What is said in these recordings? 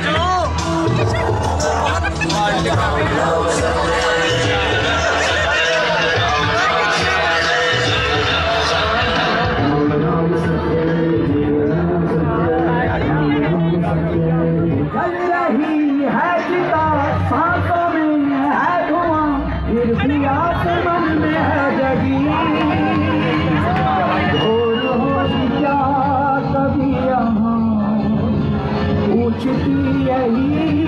Hello! छुट्टी आई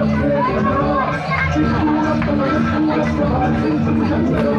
Thank you.